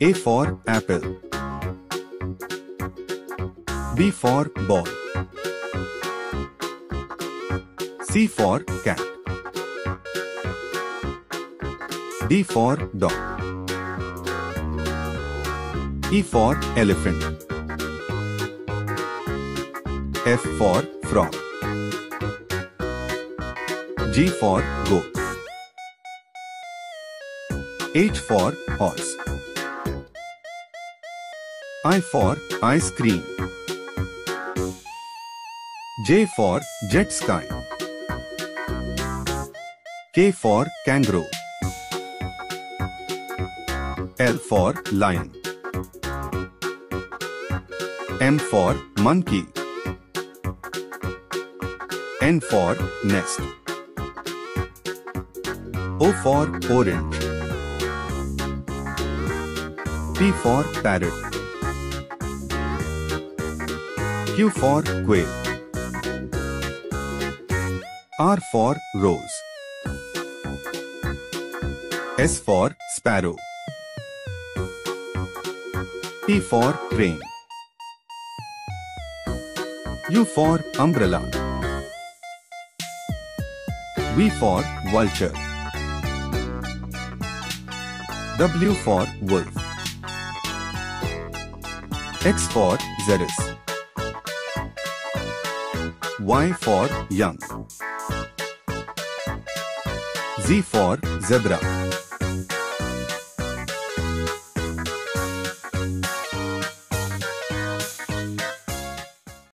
A for apple. B for ball. C for cat. D for dog. E for elephant. F for frog. G for goat. H for horse. I for ice cream. J for jet ski. K for kangaroo. L for lion. M for monkey. N for nest. O for orange. P for parrot. Q for quail. R for rose. S for sparrow. T for train. U for umbrella. V for vulture. W for wolf. X for xerus. Y for young. Z for zebra.